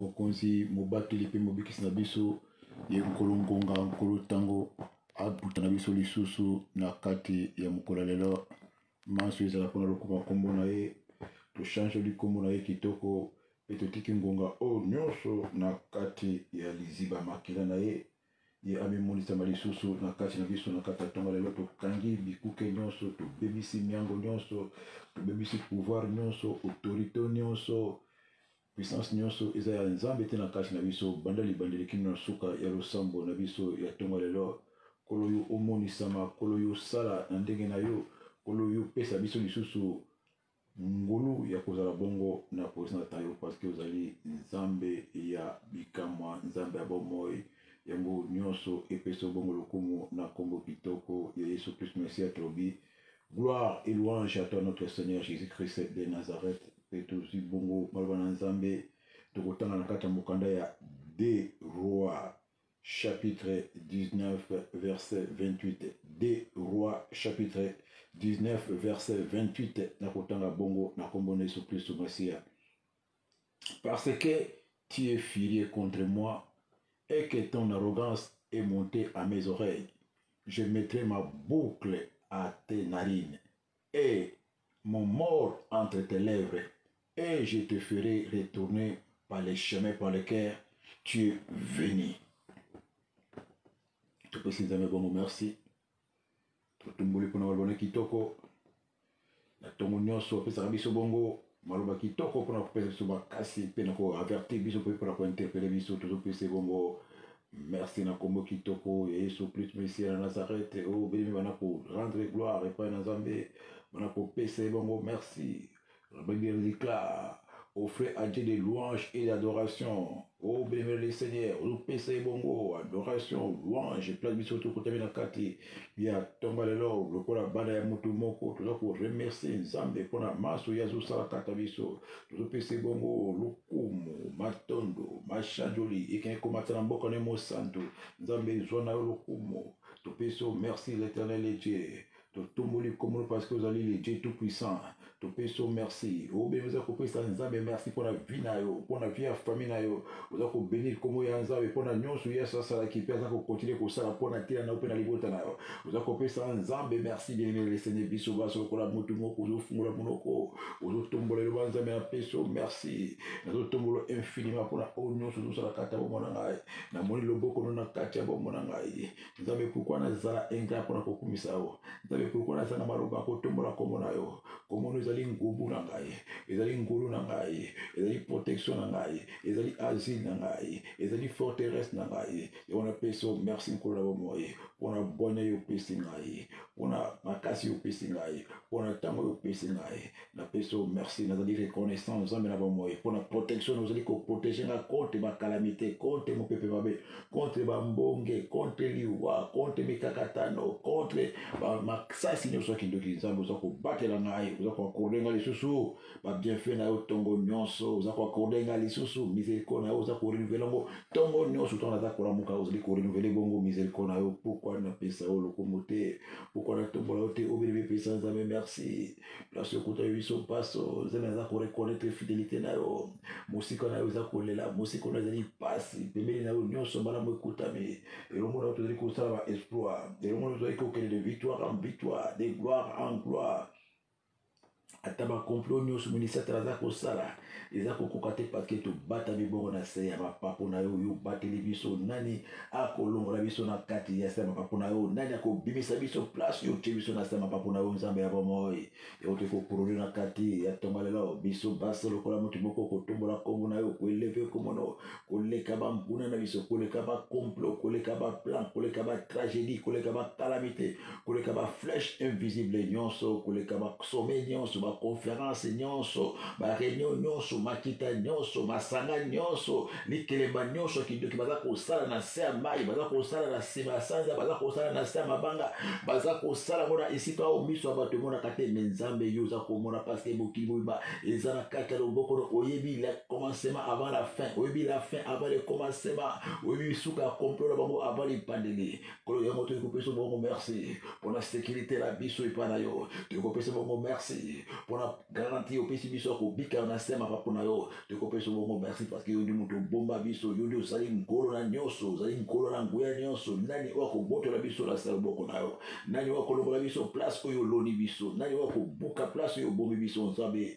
mokonzi mobateli mpe mobikisi na biso ye nkolo ngonga nkolo ntango abuta na biso lisusu na kati ya mokolo ya lelo manso ezala mpona lokoma nkombo na ye tochange likombo na ye kitoko mpe totiki ngonga oyo nyonso na kati ya liziba makila na ye ye amimonisama lisusu na kati na biso na kati ya ntongo lelo tokangi bikuke nyonso tobebisi miango nyonso tobebisi pouvoir nyonso autorité nyonso Puissance nionso eza ya Nzambe te na kati na biso, banda libandeli kino na suka ya losambo na biso ya tongo lelo. Kolo yo omonisama, kolo yo sala na ndenge na yo, kolo yo pesa biso lisusu ngolu ya kozala bongo na presence na tayo parce que ozali Nzambe ya bikamwa, Nzambe ya bomoi. Yango nionso epesa yo bongo lokumu na kombo kitoko ya Yesu Christ Mesia tolobi. Gloire et louange à toi notre Seigneur Jésus-Christ de Nazareth mpe tozwi bongo maloba na Nzambe tokotanga na kati ya mokanda ya de roi chapitre 19 verset 28 de roi chapitre 19 verset 28 nakotanga bongo na nkombo na Yesu Kristo Masiya parce que tu es furieux contre moi et que ton arrogance est montée à mes oreilles je mettrai ma boucle à tes narines et mon mort entre tes lèvres et je te ferai retourner par les chemins par lesquels tu es venu. Tukusize mebongo merci totumboli mpona maloba na kitoko na ntongo nyonso apesaka biso bongo maloba kitoko mpona kopesa biso makasi mpe na koavertir biso mpe mpona kointerpele biso tozopesa bongo merci na nkombo kitoko ya yesu kristu mesia na nazarete oyo oh, belemi bana korendre gloire epai na nzambe bana kopesa ye bongo merci Rebelle Licla, offrez à Dieu des louanges et d'adoration. Oh, bénémoine le Seigneur, nous pèsons bongo, adoration, louange, place biso tout côté na kati, ya tomba le lor, le kola bana ya mutu moko, tout ko remercier Nzambe pona maso ya zo sala kata biso, nous pèsons bongo, lokumu, matondo, machanjoli, et ken komata na mboka ne mo santo, Nzambe zona lokumu, tout pèsons merci l'éternel et Dieu. totomboli nkombo no parce que ozali le dieu tout puissant topesi yo merci obe oza kopesa nzambe merci mpo na vie na yo mpo na vie ya famille na yo oza kobenir nkombo ya nzambe mpo na nyonso yesu asalaki mpe aza kokontinue kosala mpo na ntina na yo mpe na libota na yo oza kopesa nzambe merci bieneme lesene biso baso lokola motu moko ozofungola monoko ozotombola eloba nzambe na peso merci nazotombola infiniment mpo na oyo nyonso ozosalaka ata bomona ngai namoni loboko no na kati ya bomona ngai nzambe pourkui nazala ingrat mpo na kokumisa yo nzambe pourkui naza na maloba ya kotombola nkombo na yo komono ezali ngubu na ngai ezali ngulu na ngai ezali protection na ngai ezali asile na ngai ezali forteresse na ngai yango napesi yo merci nkolo na bomoi mpo na bwanya yo opesi ngai mpo na makasi yo opesi ngai mpo na ntango yo opesi ngai napesi yo merci nazali reconnaissant nzambe na bomoi mpo na protection ozali koprotege nga contre bakalamite contre mopepe mabe contre bambonge contre liwa contre mikakatano contre masasi nyonso ya kindoki nzambe oza kobatela ngai oza koakorde ngai lisusu babienfait na yo ntongo nyonso oza koakorde ngai lisusu misericode na yo oza korenouvele yango ntongo nyonso ntango naza kolamuka ozali korenouvele bongo misericode na yo pourkui napesa yo lokumu te pourkui natombola yo te obele mipesa nzambe merci place okuta yo biso mpasi nzambe aza koreconnaitre fidelité na yo mosika na yo eza kolela mosika na ezali mpasi pembeni na yo nyonso malamu ekutami elongo na yo tozali kosala ba exploit elongo na yo tozali kokende de victoire en victoire de gloire en gloire ata bacomplo nyonso ministre atala aza kosala eza kokoka te parceke tobatami bongo na se ya mapapo na yo oyo obateli biso nani akolongola biso na kati ya se ya mapapo na yo nani akobimisa biso place oyo otie biso na se ya mapapo na yo nzambe ya bomoi yango toki kokuruni na kati ya tonga lelo biso basi lokola moto moko kotombola nkombo na yo koeleve komono koleka banguna na biso koleka bacomplot koleka baplan koleka batragédie koleka bacalamité koleka baflèche invisible nyonso koleka basommet nyonso baconférence nyonso bareunion nyonso makita nyonso masanga nyonso likelemba nyonso ya kindoki baza kosala na se ya mai baza kosala na nsima ya sanza baza kosala na se ya mabanga baza kosala ngo na esika oyo miso ya bato emonaka te me nzambe yo oza komona parce que mokili mobimba eza na kati ya loboko oyebi commencement avant la fin oyebi la fin avant le commencement oyebi suka ya complot na bango avant lipandeli kolo yango toyei kopesa bongo merci mpona sécurité na biso epai na yo toyei kopesa bongo merci mpona garanti opesi biso ya kobika na se mapapu na yo toyei kopesa bongo merci parce que yo nde moto obomba biso yo nde ozali nkolo na nyonso ozali nkolo na nguya nyonso nani oyo akobotola biso na sala loboko na yo nani oyo akolongola biso place oyo oloni biso nani oyo akobuka place oyo obomi biso nzambe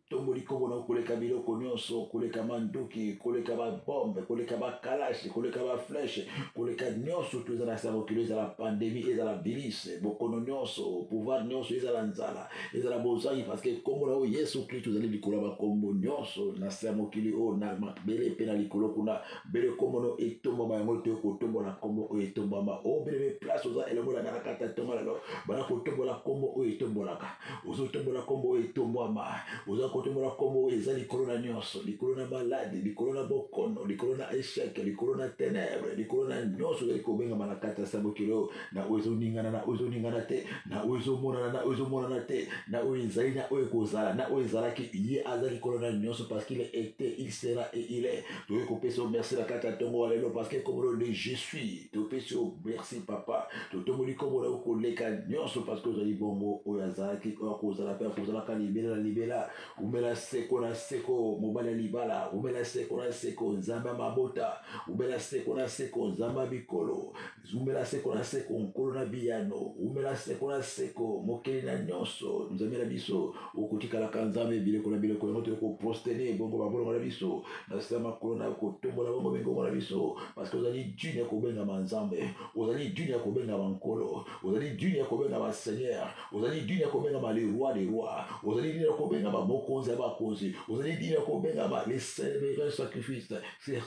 tomboli nkombo na koleka biloko nyonso koleka manduki koleka babombe koleka bakalasi koleka bafleshe koleka nyonso to ezala sa mokili ezala pandemi ezala vilise bokono nyonso pouvoir nyonso ezala nzala ezala bozangi parce que nkombo na oyo yesu kristu ezali likolo ya bankombo nyonso na se ya mokili oyo na mabele mpe na likolo kuna bele nkombono etombama yango toyo kotombola nkombo oyo etombama o oh, belebe place oza elongo na ngalakata etombola lo bana kotombola nkombo oyo etombolaka ozotombola nkombo oyo etombwama oza kotombola nkombo oyo eza likolo na nyonso likolo na maladi likolo na bokono likolo na echec likolo na tenebre likolo na nyonso ezali kobengama na kati ya sa mokili oyo na oyo ezoningana na oyo ezoningana te na oyo ezomonana na oyo ezomonana te na oyo ezali na oyo ekozala na oyo ezalaki ye aza likolo na nyonso parce qu'il est été il sera et il est toyei kopesa merci na kati ya ntongo wa lelo parce que komolo de je suis topesi yo merci papa totomboli nkombo na yo koleka nyonso parceke ozali bongo oyo azalaki oyo akozala mpe akozalaka libela na libela umela seko na seko mobali ya libala umela seko na seko nzambe ya mabota umela seko na seko nzambe ya bikolo umela seko na seko nkolo na biyano umela seko na seko mokeli na nyonso nzambe na biso okotikalaka nzambe bileko na bileko yango toyoko prostene ebongo babolongo na biso na sila makolo na kotombola bongo mingongo na biso parceke ozali dune ya kobengama nzambe ozali dune ya kobengama nkolo ozali dune ya kobengama seigneur ozali dune ya kobengama le roi de roi ozali dune ya kobengama mokonzi ya bakonzi ozali dune ya kobengama le celebre sacrifice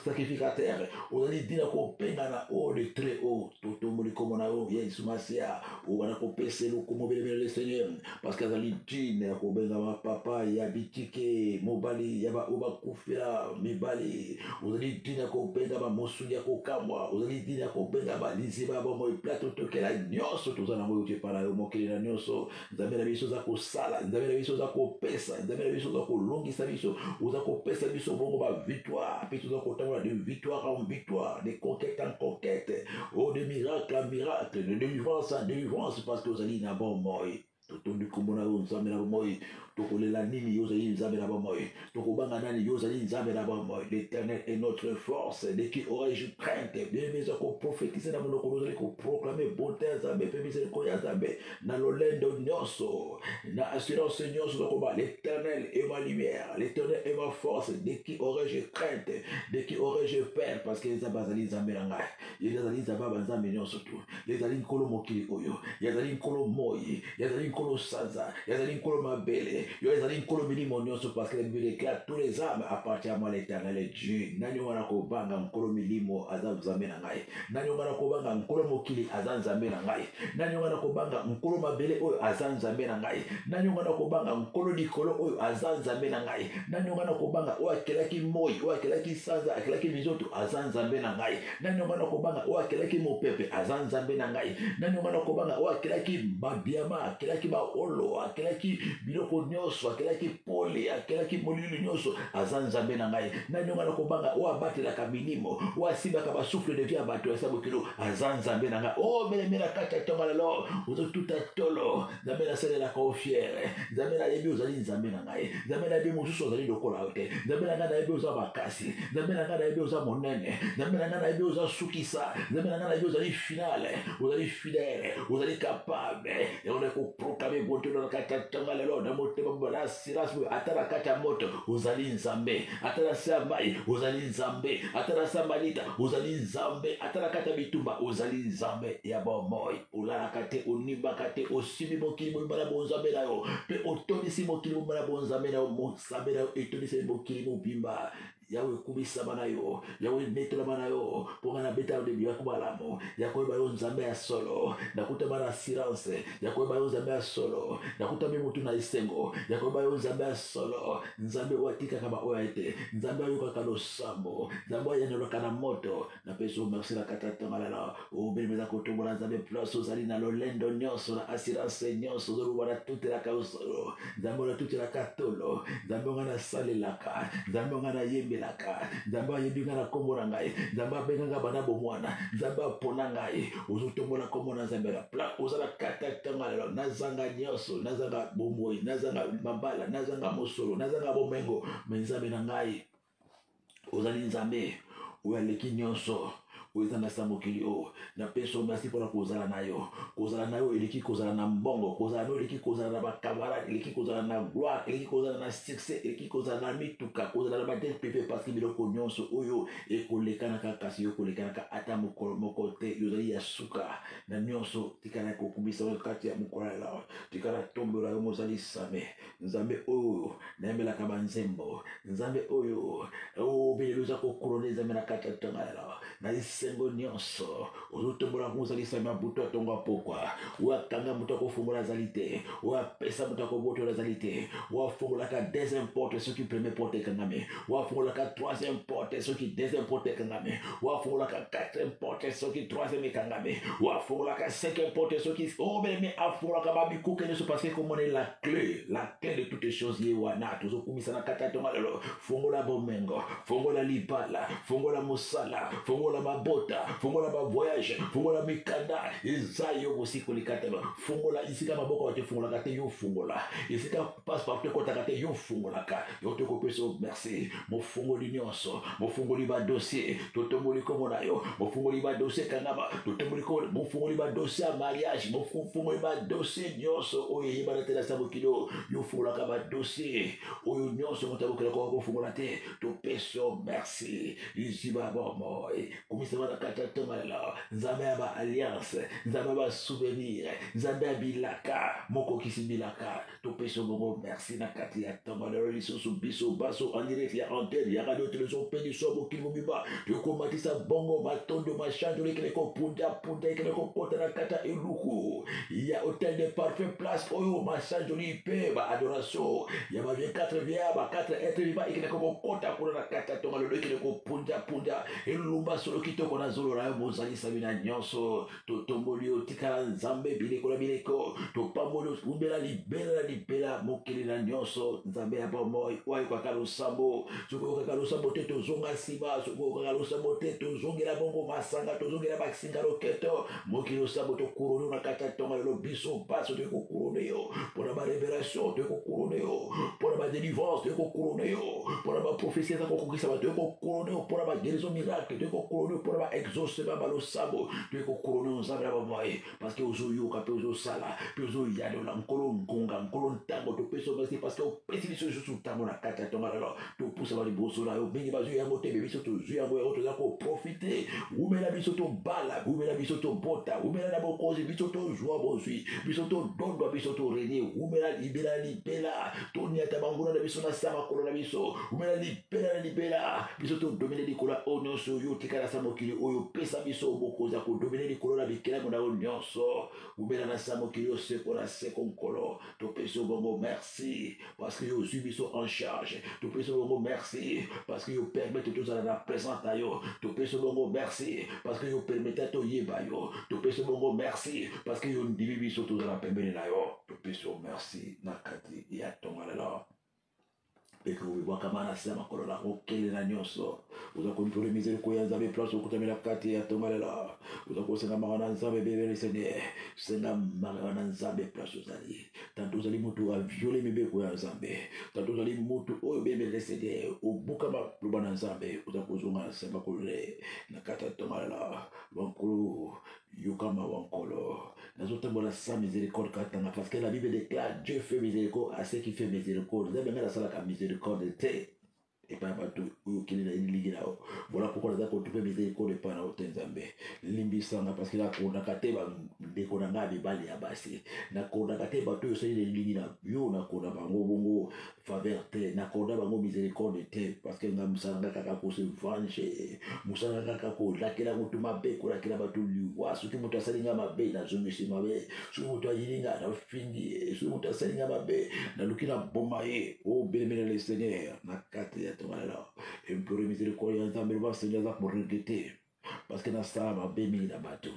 sacrificateur ozali dune ya kobengana o oh, de très haut totomboli nkombo na yo yesu masia obana kopesa eloko mobelemele le seigneur parce que azali digne ya kobengama papa ya bitike mobali ya baoyo bakufela mibali ozali digne ya kobengama mosuni ya kokamwa ozali digne ya kobengama liziba ya bomoi plato tokela nyonso toza nango yoki epai na yo mokili na nyonso nzambe na biso oza kosala nzambe na biso oza kopesa nzambe na biso oza kolongisa biso oza kopesa biso bongo bavictoire mpe toza kotambola de victoire en victoire de conquête en conquête oh de miracle en miracle de délivrance en délivrance parce que ozali na bomoi totondi nkombo na yo nzambe na bomoi tokolela nini yo ozali nzambe na bomoi tokobanga nani yo ozali nzambe na bomoi l'éternel est notre force de qui aurais-je crainte bien eza koprofetize na monokolo ozali koproklame bonte ya nzambe mpe miserikoli ya nzambe na lolendo nyonso na assurance nyonso nakoba l'éternel et ma lumière l'éternel et ma force de qui aurais-je crainte de qui aurais-je peur parce que nzambe azali nzambe na ngai ye azali nzambe ya banzambe nyonso tu ye azali nkolo mokili oyo ye azali nkolo moi ye azali nkolo sanza ye azali nkolo mabele yo ezali nkolo milimo nyonso parce que bible déclare tous les âmes appartient à moi l'éternel dieu nani wana kobanga nkolo milimo aza nzambe na ngai nanyonga na kobanga nkolo mokili aza nzambe na ngai nanyonga na kobanga nkolo mabele oyo aza nzambe na ngai nanyonga na kobanga nkolo likolo oyo aza nzambe na ngai nanyonga na kobanga oyo akelaki moi oyo akelaki sanza akelaki mizoto aza nzambe na ngai nanyonga na kobanga oyo akelaki mopepe aza nzambe na ngai nanyonga na kobanga oyo akelaki babiama akelaki baolo akelaki biloko nyonso akelaki pole akelaki molili nyonso aza nzambe na ngai nani onga nakobanga oyo abatelaka milimo oyo asimbaka basouffle de vie ya bato ya sa bokilo aza nzambe na ngai o meleme na kati ya ntongo lelo ozotuta tolo nzambe nasalelaka o fiere nzambe nayebi ozali nzambe na ngai nzambe nayebi mosusu ozali lokola yo te nzambe na ngai nayebi oza makasi nzambe na ngai nayebi oza monene nzambe na ngai nayebi oza sukisa nzambe na ngai nayebi ozali finale ozali fidele ozali kapable yango na koprokame botono na kati ya ntonga lelo na motema mobima na assurance boye ata na kati ya moto ozali nzambe ata na se ya mai ozali nzambe ata na se ya malita ozali nzambe ata na kati ya bitumba ozali nzambe ya bomoi olalaka te onimbaka te osimbi mokili mobima na bonzambe na yo mpe otondisi mokili mobima na bonzambe na yo monzambe na yo etondiseli mokili mobimba yawe ekumisama na yo yawe enetelama na yo mpo ngai nabeta yo ndembi yako malamu ya koyeba yo nzambe ya solo nakutama na silence ya koyeba yo nzambe ya solo nakutami motu na esengo ya koyeba yo nzambe ya solo nzambe oyo atikaka baoyo ete nzambe ayokaka losambo nzambe oyo ayanolaka na moto napesi yo merci na kati ya ntonga lelo obelemi eza kotombola nzambe place ozali na lolendo nyonso na assurance nyonso ozoluba na tutelaka osolo nzambe oyo natutelaka tolo nzambe onga nasalelaka nzambe onga nayembelaka nzambe ayebi ngai na nkombo na ngai nzambe abenga ngai bana bomwana nzambe apona ngai ozotombola nkombo na nzambe na pla oza na kati ya ntonga lelo nazanga nyonso nazanga bomoi nazanga mabala nazanga mosolo nazanga bomengo me nzambe na ngai ozali nzambe oyo aleki nyonso oyo eza mesa mokili oyo napesi yo merci mpona kozala na yo kozala na yo eleki kozala na mbongo kozala na yo eleki kozala na bakamarade eleki kozala na gloire eleki kozala na succès eleki kozala na mituka kozala na batel privé parceke biloko nyonso oyo ekolekanaka kasi yo kolekanaka ata mokolo moko te yozali ya suka na nyonso tikala kokumisa yo kati ya mokolo ya lawa tikala tombola yo mozali same nzambe oyo nayembelaka banzembo nzambe oyo obeleli oza kokurone nzambe na kati ya ntanga ya lawa na esengo nyonso ozotombola yango ozalisami ya butu atongo apokwa oyo akanga moto akofungola azali te oyo apesa moto akobotola azali te oyo afungolaka deuxième porte soki premier porte ekangami wafungolaka troisième porte soki deuxième porte ekangami wafungolaka quatrième porte soki troisième ekangami wafungolaka cinquième porte soki omemi oh, afungolaka babikuke nyonso parce que ekomona la clé la clé de toutes choses ye wana tozokumisa na kati ya tonga lelo fungola bomengo fungola libala fungola mosala fungola mabota fungola bavoyage fungola mikanda eza yo bosiko likatelo fungola esika maboko bato efungolaka te yo fungola esika passe partout ekotaka te yo fungolaka yo tokopesa yo merci mofungoli nyonso mofungoli badosie totomboli nkombo na yo mofungoli badosie kangama totomboli mofungoli badosie ya mariage mofungoli badosie nyonso oyo eyebana te na sa mokili oyo yo ofungolaka badosie oyo nyonso moto abokela koka kofungola te topesi yo merci liziba ya bomoi komisama na kati ya ntongo lelo nzambe ya baalliance nzambe ya basouvenir nzambe ya bilaka mokokisi bilaka topesi bongo merci na kati ya ntamba na yo lisusu biso baso en direct ya antenne ya radio television mpe liso ya mokili mobimba tokomatisa bongo matondo mashanjolo ekele kopundapunza ekele kokota na kati ya eluku ya hotel de parfum place oyo mashanjoli mpe baadoration ya bavie 4 via ba 4 etre viva ekele kokota kuna na kati ya tonga lelo ekele kopundapunza elumba solo kitoko na zolo na yo bozalisami na nyonso totomboli yo tikala nzambe bileko na bileko topamboli otumbela libela na libela mokili na nyonso nzambe ya bomoi oyokaka losambo soki oyokaka losambo te tozonga nsima soki oyokaka losambo te tozongela bongo masanga tozongela basinga loketo mokili losambo tokurone na kati ya ntongo lelo biso baso toyei kokurone yo mpo na barevelation toyei kokurone yo mpo na badelivrance toyei kokurone yo mpo na baprofesi eza kokokisama toyei kokurone yo mpo na baguerison miracle toyei kokorone mpo na baexauce ba balosambo toyei kokorone yo nzambe na bamwaye parce que ozoyoka mpe ozosala mpe ozoyanola nkolo ngonga nkolo ntango topesi yo merci parce que opesi biso lisusu ntango na kati ya ntongo lelo topusa ba liboso na yo mingi bazwi yango te me biso tozwi yango yango toza koprofite wumela biso tobala wumela biso tobota wumela na bokonzi biso tozwa bozwi biso todondwa biso torenie wumela libela libela toniata banguna na biso na sa makolo na biso wumela libela na libela biso todomine likolo ya oyo nyonso oyo otikala sa mokili oyo opesa biso bokoza kodomine likolo na bikelamo na oyo nyonso wumela na sa mokili oyo seko na seko nkolo topesi yo bongo merci parce que yo ozwi biso en charge topesi yo bongo merci parce que yo permete tozala na présence na yo topesi yo bongo merci parce que yo permete toyeba yo topesi yo bongo merci parce que yo ndimi biso tozala pembeni na yo topesi yo merci na kati ya tonga lelo petro obebwaka mana sila makolo na kokele na nyonso oza kontole mizeli koya nzambe place okutami na kati ya tongalela oza kosenga maka na nzambe bebele sene senga maka na nzambe place ozali tanto ozali motu aviole mibeko ya nzambe tanto ozali motu oyo bebele sene obuka maloba na nzambe oza kozonga na semba kolele na kati ya tongalela bankolo yoka mawa nkolo nazotambola sans miséricorde katanga parce que la bible déclare dieu fait miséricorde à ce qui fait miséricorde nzambe ngai nasalaka miséricorde te epai ya bato oyo okende na elilingi na yo mpona poko naza kotupe miséricorde epai na yo te nzambe limbisanga parceke nakondaka te bandeko na ngai mibali ya basi nakondaka te bato oyo osali na elilingi na yo nakonda bango bongo faveur te nakoda bango misericorde te parceke nga mosala nga kaka kose vange mosala nga kaka kolakela motu mabe kolakela bato liwa soki moto asali nga mabe nazongisi mabe soki moto ayini nga nafingi ye soki moto asali nga mabe naluki na boma ye obelemela le seigneur na kati ya tongalela implore misericorde ya nzambe loba seigneur aza koregrete parceke nasala mabe mingi na bato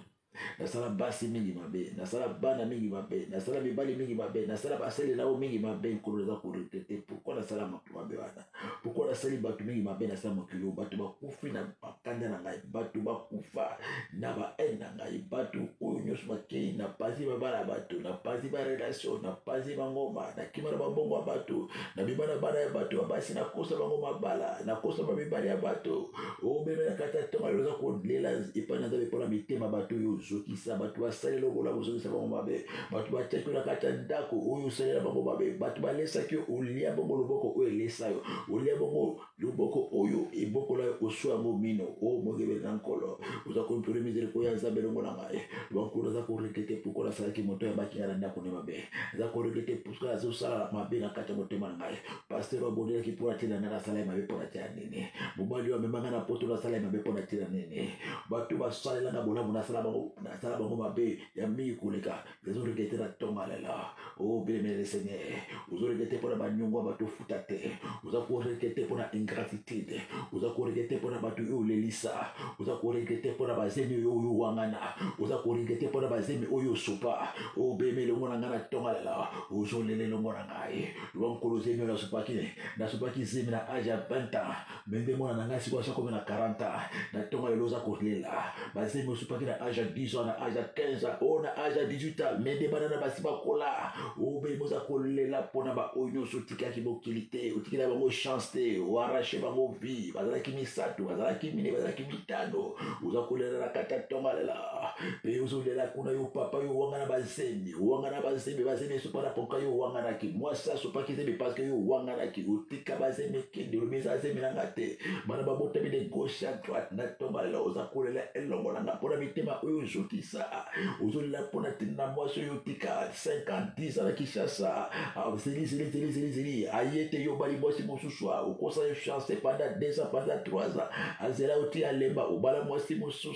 nasala basi mingi mabe nasala bana mingi mabe nasala mibali mingi mabe nasala basali na yo mingi mabe nkolo eza koregrete pourkui nasala moto mabe wana pourkui nasali bato mingi mabe nasala mokili oyo bato bakufi na bakanda na ngai bato bakufa na bahaine na ngai bato oyo nyonso bakei na panzi babala bato na panzi barelation na panzi bangoma nakima na babongo ya bato na bima na bana ya bato ya basi nakosa bango mabala nakosa bamibali ya bato omemelaka ata ntongo yo oza kolela epai na nzambe mpona mitema bato oyo ozokisa bato basalela okola bozongisa bango mabe bato batiaki yo na kati ya ndako oyo osalela bango mabe bato balesaki yo olia bongo loboko oyo elesa yo olia bongo loboko oyo ebokola yo oswa yango mino o oh, mongebeli na nkolo oza kompele mizeriko ya nzambe elongo na ngai bankulu aza koregrete pukola asalaki moto ya bakinga na ndako ne mabe aza koregrete pukola azosala mabe na kati ya motema na ngai pasteur abondelaki mpo na tina ngai asala ye mabe mpo na tia nini mobali oyo amemanga na poto nasala ye mabe mpo na ntina nini bato basalelanga bolamu nasala bango nasala bango mabe ya mingi koleka ezorekete na ntonga lela o belemele seigneur ozorekete mpo na banyongo ya bato ofuta te oza korekete mpo na ingratitude oza korekete mpo na bato oyo olelisa oza korekete mpo na bazemi oyo oyo owangana oza korekete mpo na bazemi oyo osopa o belemele elongo na ngai na ntonga lela ozolela elongo na ngai loba mokolo zemi oyo nasopaki nasopaki zemi na age ya 20 ans me nde mwana na ngai sikoyo asi akomi na 40 ans na ntongo lelo oza kolela bazemi osopaki na age ya 10 ans na age ya 15 ans oyo na age ya 18 ans me nde bana na basi bakola obemi oza kolela mpo na baoyo nyonso otikaki mokili te otikela bango chance te oarrache bango vie bazalaki misato bazalaki mine bazalaki mitano oza kolela na kata ntongo alela mpe ozolela kuna yo papa yo wanga na bazemi owangana bazembe bazembe esopa na poka yo owanganaki mwasi asopaki zembe parceke yo owanganaki otika bazembe kende olobi eza zembe nanga te bana babotami de gauche ya droite na ntongo lelo oza kolela elongo nanga mpona mitema oyo ozokisa ozolela mpona tinda mwasi oyo otika 50 na kinshasa zilizilizilizilizili ah, aye te yo obali mwasi mosusu okosa yo chance panda 2 ans panda 3 ans azela oti alemba obala mwasi mosusu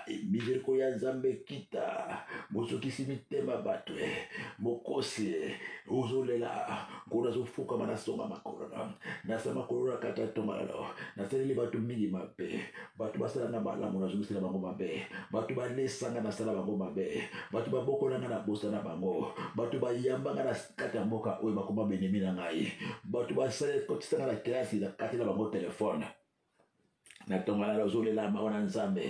mizeriko ya nzambe kita mozokisi mitema bato e mokosi e ozolela nkolo azofukama na songa makolo na nasa makolo na kata tomalalo nasaleli bato mingi mabe bato basala na malamu nazongisela bango mabe bato banesanga nasala bango mabe bato babokolanga na bosana bango bato bayambanga na kati ya mboka oyo bakoma benemi na ngai bato basala ekotisanga na kelasi na kati na bango telefone na ntongo lala ozolela mawa na nzambe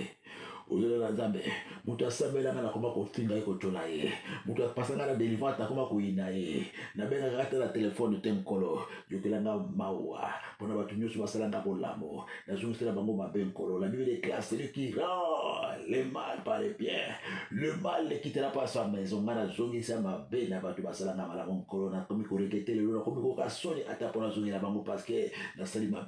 ozolela nzambe moto asambelanga nakoma kofinga ye kotyola ye moto apasanga na delivrance nakoma koyina ye nabengaka ata na telefone te nkolo yokelanga mawa mpo na bato nyonso basalanga bolamu nazongisela bango mabe nkolo la bible déclare celui qui rend le mal par le bien le mal ne quittera pas sa maison ngai nazongisa mabe na bato basalanga malamu nkolo nakomi korekete lelo nakomi koka soni ata mpo nazongela bango parce que nasali mabe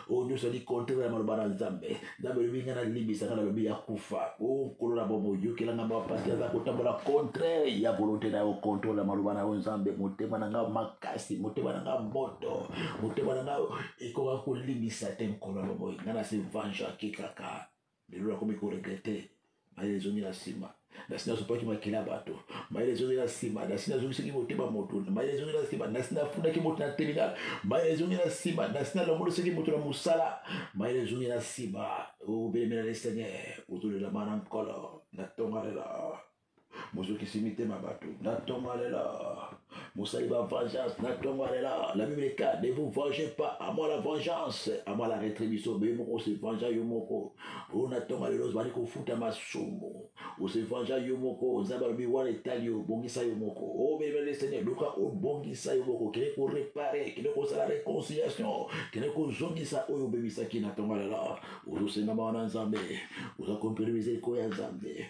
oyo nyonso ezali kontrere ya maloba na nzambe nzambe olobi ngai nalimbisa ngai nalobi ya kufa okolo na bomo oyokela ngai mawa mpasi aza kotambola kontrere ya volonte na yo kontrole ya maloba na yo nzambe motema na ngai makasi motema na ngai moto motema na ngai ekoka kolimbisa te nkolo na bomoi ngai na se venge akekaka lelo nakomi koregrete mayele ezongi na nsima nasi nazopaki makila ya bato mayele ezongi na nsima nasi nazongisaki motema moto mayele ezongi na nsima nasi nafundaki moto na terminal mayele ezongi na nsima nasi nalongolisaki moto na mosala mayele ezongi na nsima obelemela le seigneur otolela mana nkolo na tongalela mozokisi mitema bato natongo alela mosali ba vengeance natongo alela la bible car ne vous vengez pas à moi la vengeance à moi la rétribution beye moko ose vengea yo moko oyo natongo alela ozali kofuta masumu ose vengea yo moko nzambe alobi wana etali yo obongisa yo moko o oh, bebele seigneur luka obongisa yo moko kende korepare kende kosala réconciliation kende kozongisa oyo obebisaki natongo alela ozosengama wana nzambe oza komperemise likoya nzambe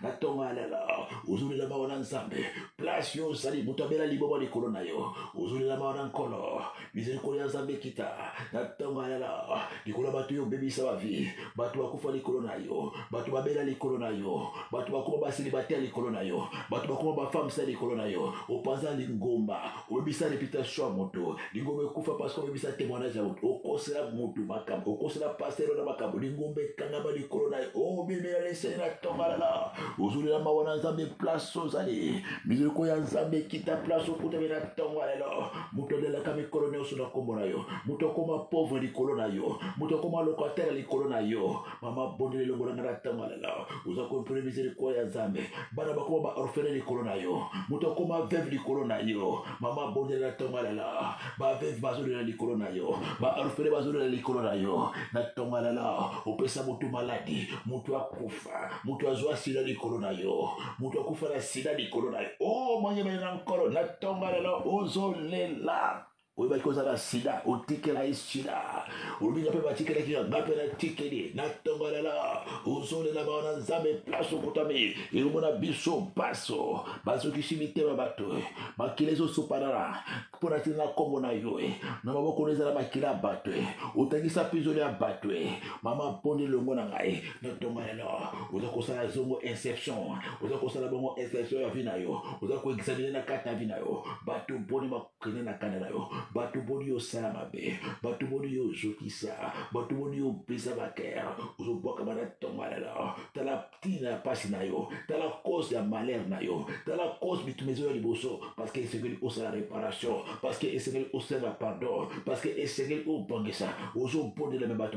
natonga alela ozulela mawa na nzambe place yo ozali moto abela liboma likolo na yo ozulela mawa na nkolo mizelikolo ya nzambe ekita natonga alela likolo ya bato yo obebisa bavi bato bakufa likolo na yo bato babela likolo na yo bato bakoma basilibatea likolo na yo bato bakoma bafamsa likolo na yo opanza lingomba oyebisa reputation ya moto lingomba ekufa parce que oyebisa témoignage ya moto okosela moto makambo okosela pastere na makambo lingomba ekangama likolo na ye omemela oh, leseni na tongalala ozolela mawa na nzambe place ozali mizeliko ya nzambe ekita place okutami na ntongo lelo moto alelaka mikolo nyonso na nkombo na yo moto akoma pauvre likolo na yo moto akoma lokatere likolo na yo mama boni elongola nanga ntango alela oza koimpromise likolo ya nzambe bana bakoma baorfele likolo na yo moto akoma veve likolo na yo mama bondelela ntongo alela baveve bazolela likolo na yo baorfele bazolela likolo na yo na ntongo alela opesa motu maladi motu akufa motu azwa sida likolo na yo motu akufa na sida likolo na yo o oh, monyemeli na nkolo na ntongo alela ozolela oyebaki kozala sida otikela ye sida olobinga mpe batikelaki nga nga mpe natikeli natongolela ozolela mawa na nzambe place okutami elongo na biso baso bazokisi mitema bato makila ezosopanana mpo na ntina na nkombo na yo na maboko na ezala makila ya bato otangisa pizoli ya bato mama mpondi elongo na ngai natongolela oza kosala zongo inception oza kosala bongo inception ya vi na yo oza koexamine na kati na vi na yo bato mponi kende na kanda na yo bato boni yo osala mabe bato boni yo ozokisa bato boni yo opesa bakere ozobwakama na tonga lelo tala ntina ya mpasi na yo tala cause ya malheur na yo tala cause bituma ezoya liboso parceke esengeli osala réparation parceke esengeli osenga pardon parceke esengeli obongisa ozobondela me bato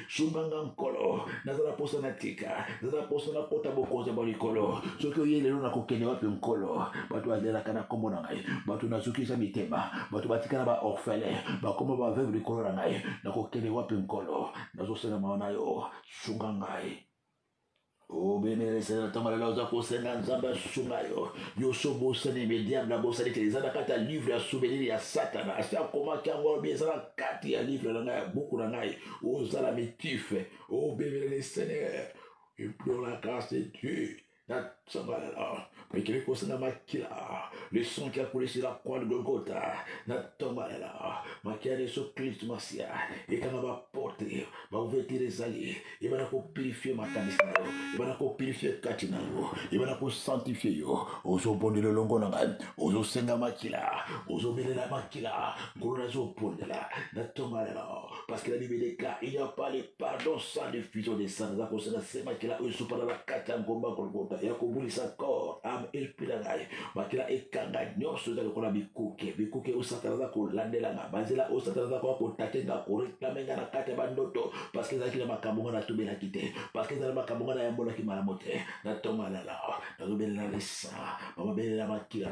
sunga nga nkolo nazala mposa na tika nazala mposa na pota bokonzi bwa likolo soki oye lelo nakokende wapi nkolo bato bazelaka na nkombo na ngai bato nazukisa mitema bato batikala ba orfele bakoma baveuve likolo na ngai nakokende wapi nkolo nazosenga mawa na yo sunga ngai obemelesana na ntango lela oza kosenga nzambe asunga yo yoso obosani mediable abosani te eza na kati ya livre ya souvenir ya satana asi akomaki yango alobi eza na kati ya livre na ngai ya buku na ngai ozala mitife obemele le seigneur implore la grâce de dieu na Sambala, mikili kosana makila, le sang qui a coulé sur la croix de Golgotha, na tombalala, makila de Yesu Kristo Masia, ekanga ba porte, ba ouverture ezali, ebana ko purifier makanisi na yo, ebana ko purifier kati na yo, ebana ko sanctifier yo, ozo bondela longo na ngai, ozo senga makila, ozo belela makila, nkolo nazo bondela, na tombalala, Parce que la Bible est claire, il n'y a pas de pardon sans le futur des saints. Za kosala sema kila oyo supala la kata ngomba kolkota ya kobulisa corps am esprit na ngai makila ekanga nyonso ezali kola bikuke bikuke oyo satana aza kolandela nga banzela oyo satana aza koya kotate nga koreklame nga na kati ya bandoto parce que ezalaki na makambo nga natubelaki te parce que ezali makambo nga nayambolaki malamu te natonga lala nazobelela lesa mamabelela makila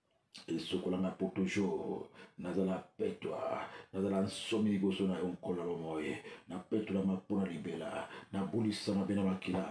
esokola nga pour toujours nazala petwa nazala nsomi liboso na yo nkolo na bomoi napetolama mpo na libela nabulisama mpe na makila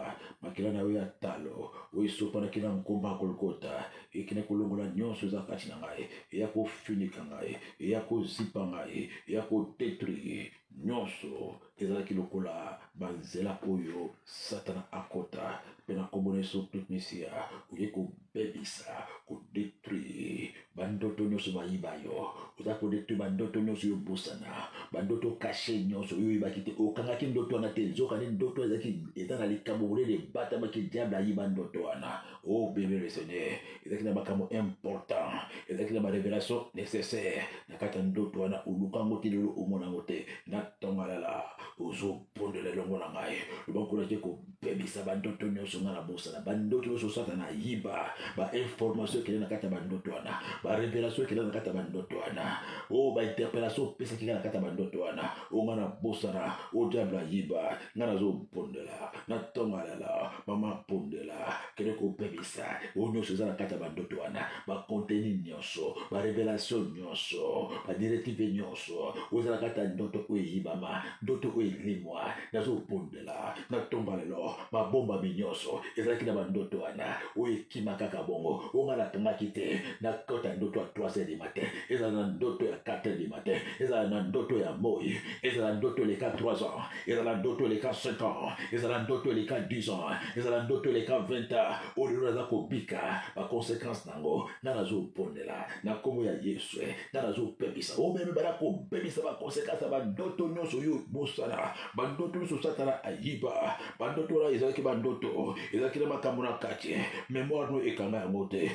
makila na yo ya talo oyo esopanaki na nkomba ya kolkota ekende kolongola nyonso eza kati na ngai eya kofinika ngai eya kozipa ngai eya kotetrie nyonso ezalaki lokola banzela oyo satana akota mpe na nkombo na yesu kristo mesia oye kobebisa kodetruire bandoto nyonso bayiba yo oza kodetruire bandoto nyonso oyo obosana bandoto kashe nyonso oyo oyebaki te okangaki ndoto wana te nzokande ndoto ezalaki eza na likambo monene ebatamaki diable ayiba ndoto wana Oh béni le Seigneur, ezalaki na makambo important, ezalaki na barevelation nécessaire na kati ya ndoto wana oluka yango te lelo omona yango te na ntongo alala ozobondela elongo na ngai lobankola te kobebisa bandoto nyonso ngai na bosana bandoto nyonso satana ayiba bainformation ekende na kati ya bandoto wana barevelation ekende na kati ya bandoto wana o oh, bainterpellation opesaki ngai na kati ya bandoto wana o oh, ngai na bosana o oh, diable ayiba nga nazobondela natongalela mama bondela kende kobebisa oyo nyonso eza na kati ya bandoto wana bakonteni nyonso barevelation nyonso badirective nyonso oyo eza na kati ya ndoto oyo eyibama ndoto oyo elimwa nazobondela natongalelo mabombami nyonso ezalaki na bandoto wana oyo ekima kaka bongo oyo nga nakangaki te nakota ndoto ya 3 heures du matin ezala na ndoto ya 4 heures du matin ezala na ndoto ya moi ezala ndoto eleka 3 ans ezala ndoto eleka 5 ans ezala ndoto eleka 10 ans ezala ndoto eleka 20 ans oyo lelo naza kobika baconséquence na yango nga nazobondela na nkombo ya yesu nga nazobebisa omeme bana kobebisa baconséquence ya bandoto nyonso oyo bosala bandoto nyonso satana ayiba bandoto wana ezalaki bandoto ezalaki na makambo na kati memoire no ekanga yango te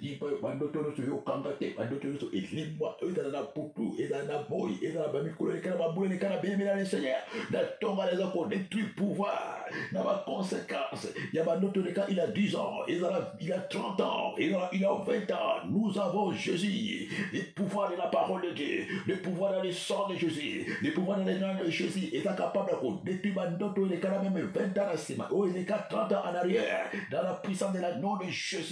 lipa yo bandoto nyonso yo okanga te bandoto nyonso elimwa ezala na putu ezala na boyi ezala bamikolo eleka na babula eleka na belemela le seigneur na tonga eza kodétruire pouvoir na baconséquence ya bandoto eleka il a 10 ans ezala il a 30 ans ezala il a 20 ans nous avons jésus le pouvoir de la parole de dieu le pouvoir dans le sang de jésus le pouvoir dans le nom de jésus eza capable ya kodétruire bandoto eleka na meme 20 ans na nsima oyo eleka 30 ans en arrière dans la puissance de la nom de jésus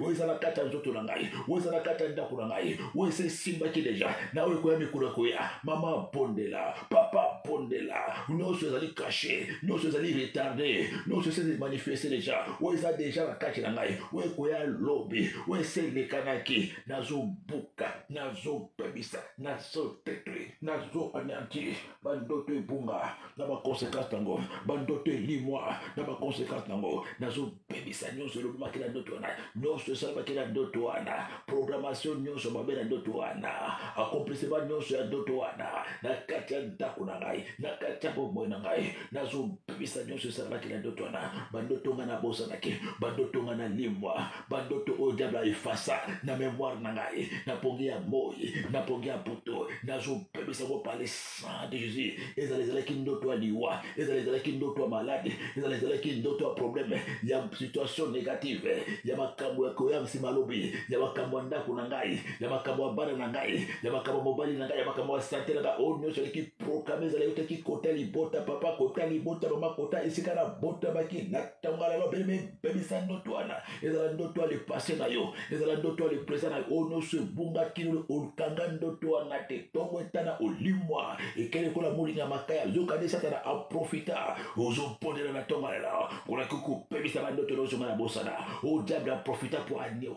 oyo eza na kati ya nzoto na ngai oyo eza na kati ya ndako na ngai oyo esi esimbaki deja na oyo ekoya mikolo ya koya mama bondela papa bondela nyonso ezali kashe nyonso ezali retarde nyonso esi manifeste deja oyo eza deja na kati na ngai oyo ekoya lobi oyo esi elekanaki nazobuka nazobebisa nazotetri nazoanyanti bandoto ebunga na baconsequence na yango bandoto elimwa na baconsequence na yango nazobebisa nyonso elobamaki na ndoto wana nyonso esalamaki na ndoto wana programmation nyonso mabe na ndoto wana accomplissement nyonso ya ndoto wana na kati ya ndako na ngai na kati ya bomoi na ngai nazobebisa nyonso esalamaki na ndoto wana bandoto ngai nabosanaki bandoto ngai nalimwa bandoto oyo diable aefasa na memoire na ngai na pongi ya moi na pongi ya poto nazopemisa ngo pale saint de jésus ezala ezalaki ndoto ya liwa ezala ezalaki ndoto ya malade ezala ezalaki ndoto ya problème ya situation négative ya makambo ya koya nsima lobi ya makambo ya ndako na ngai ya makambo ya bana na ngai ya makambo ya mobali na ngai ya makambo ya sante na ngai oyo nyonso eleki programe ezala eutaki kota libota papa kota libota mama kota esika na botamaki na ntango ya lelo beleme bebisa ndoto wana ezala ndoto ya lepasse na yo ezala ndoto ya lepresa na yo oyo nyonso ebungaki okanga ndoto wana te ntongo etana olimwa ekele kola molinga ya makaya yokani satana aprofita ozobondela na ntongo lela olaki kopebisa bandoto nyonso ngai na bosana o diable aprofita mpo anio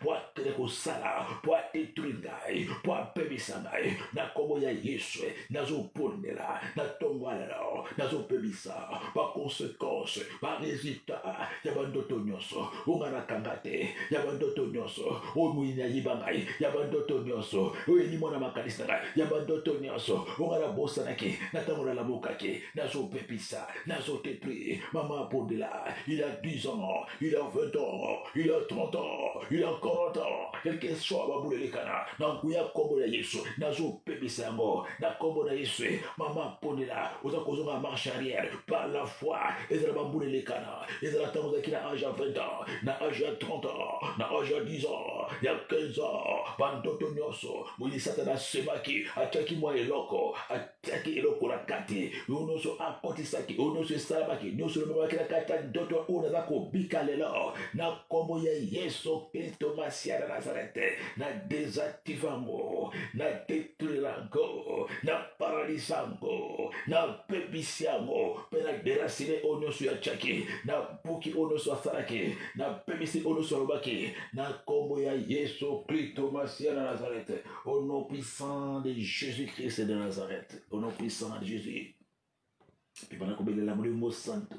mpo akende kosala mpo adetruire ngai mpo abebisa ngai na nkombo ya yesu nazobondela na ntongo ya lelo nazobebisa bakonsekanse baresulta ya bandoto nyonso oyo ngai nakanga te ya bandoto nyonso oyo moyini ayiba ngai ya bandoto nyonso oyo elimo na makanisi na ngai ya bandoto nyonso oyo ngai nabosanaki na ntango nalamukaki nazopepisa nazotepri mama abondela il a 10 ans il a 20 ans il a 30 ans il a 40 ans quelque soit bambula elekana na nguya nkombo ya yesu nazopepisa yango na nkombo na yesu mama abondela oza kozonga marche arrière par la foi ezala bambula elekana ezala ntango ozalaki na age ya 20 ans na age ya 30 ans na age ya 10 ans ya 15 ans bandoto nyonso moyini satana asemaki atiaki mwa eloko tiaki eloko na kati yo nyonso akotisaki oyo nyonso esalamaki nyonso lobamaki na kati ya ndoto oyo naza kobika lelo na nkombo ya yesu kristo masiya na nazarete na desativa yango na detruire yango na paralise yango na pebisi yango mpe na derasine oyo nyonso ya tiaki na buki oyo nyonso asalaki na pebisi oyo nyonso alobaki na nkombo ya yesu kristo masiya na nazarete Au nom puissant de Jésus-Christ de Nazareth. Au nom puissant de Jésus. ebanda kobelela molimo santo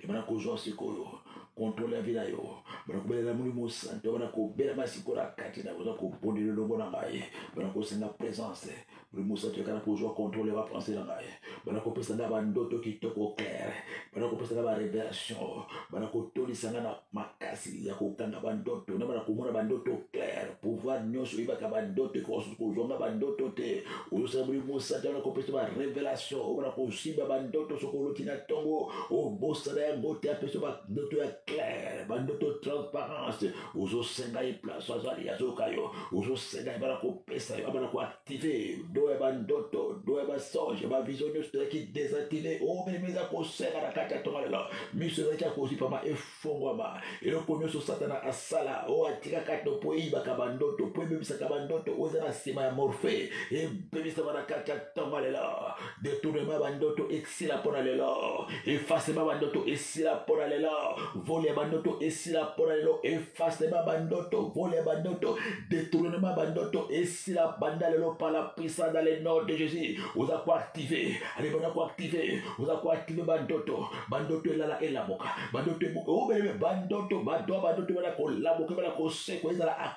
ebanda kozwa sikoyo kontrole ya vi na yo banda kobelela molimo santo banda kobelama sikoyo na kati na oza kobondela elongo na ngai banda kosenga présence molimo santo ekala kozwa kontrole ya bapense na ngai bana kopesa nga bandoto kitoko claire bana kopesa nga barevelation bana kotolisa nga na makasi ya kokanga bandoto na bana komona bandoto claire pouvoir nyonso oyebaka bandoto ekokosusu kozwa nga bandoto te ozosala boli mosata bana kopesa barevelation oyo bana kosimba bandoto soki oloti na ntongo obosana yango te apesa bandoto ya claire bandoto transparence ozosenga ye place azali azoyoka yo ozosenga ye bana kopesa yo bana ko tive doya bandoto doya basange bavision nyonso ezalaki desatile omelemi eza kosenga na kati ya tonga lelo miso ezalaki ya kozipama efongwama eloko nyonso satana asala oyo atika kati no mpo eyibaka bandoto mpo ebebisaka bandoto oyo eza na nsima ya morfe ebebisama na kati ya tonga lelo detournement bandoto esila mpo na lelo efasema bandoto esila mpo na lelo vole ya bandoto esila mpo na lelo efasema bandoto vole ya bandoto detournement bandoto esila banda lelo par la puissance dans le nom de jésus oza koactive ale banda koactive oza koactive bandoto bandoto elala elamuka bandoto obeleme bandoto badwa bandoto bana kolamuka bana kosekwa ezala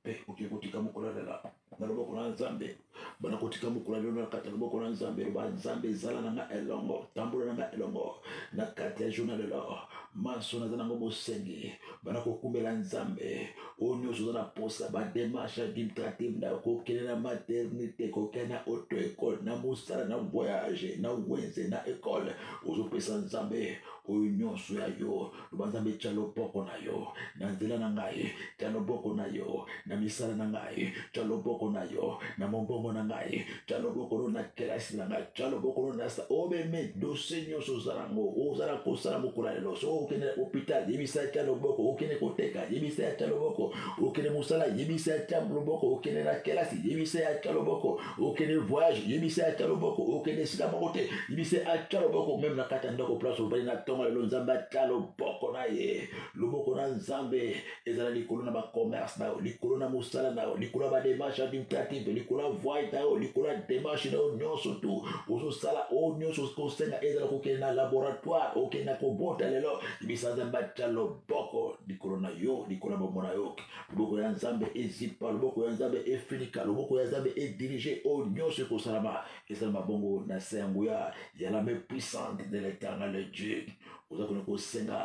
mpe okoki kotika mokolo alela na loboko na nzambe bana kotika mokolo alelo na kati ya loboko na nzambe eloba nzambe ezala na nga elongo tambola na nga elongo na kati ya journal lelo manso naza nango bosengi bana kokumela nzambe oyo nyonso oza na posa bademarche administrative na kokende na maternité kokende na auto école na mosala na voyage na wenze na école ozopesa nzambe oyo nyonso ya yo loba nzambe tya loboko na yo na nzela na ngai tya loboko na yo na misala na ngai tya loboko na yo na mombongo na ngai tya loboko lo na kelasi na ngai tya loboko lo na omeme oh, dosie nyonso oza nango oza na kosala mokolo ya lelo so okende na hopital yebisa tya loboko okende koteka yebisa ya tya loboko okende mosala yebisa ya tya loboko okende na kelasi yebisa ya tya loboko okende voyage yebisa atya loboko okende esika moko te yebisa atya loboko meme na kati ya ndako place obali na ntongo lelo nzambe atya loboko na ye loboko na nzambe ezala likolo na bacommerce na yo likolo na mosala na yo likolo ya bademarche administrative likolo ya voyage na yo likolo ya demarche na yo nyonso tu ozosala oyo nyonso kosenga ezala kokende na laboratoire okende na kobota lelo yebisa nzambe atya loboko likolo na yo likolo ya bomona yo loboko ya nzambe ezipa loboko ya nzambe efinika loboko ya nzambe edirige oyo nyonso ekosalama esalama bongo na se ya nguya ya la main puissante de l'éternel dieu oza kona kosenga